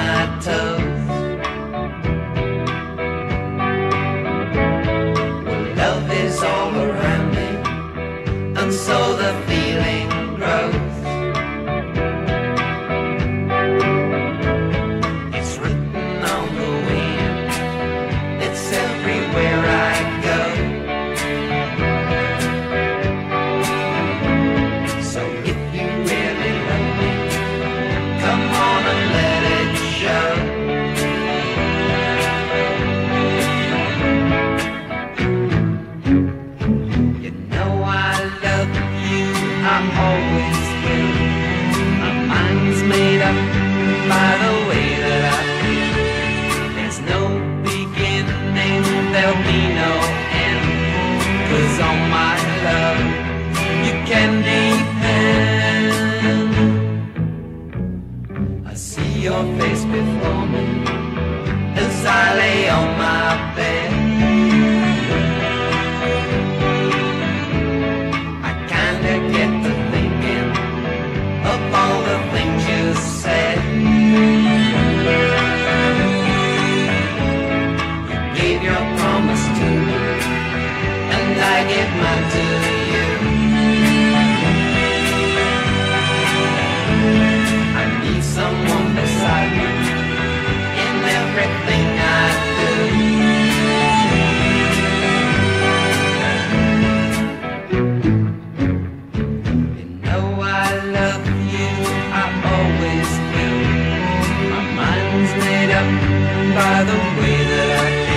my toes. I'm always with. My mind's made up by the way that I feel. There's no beginning, there'll be no end. Cause all my love, you can by the way that I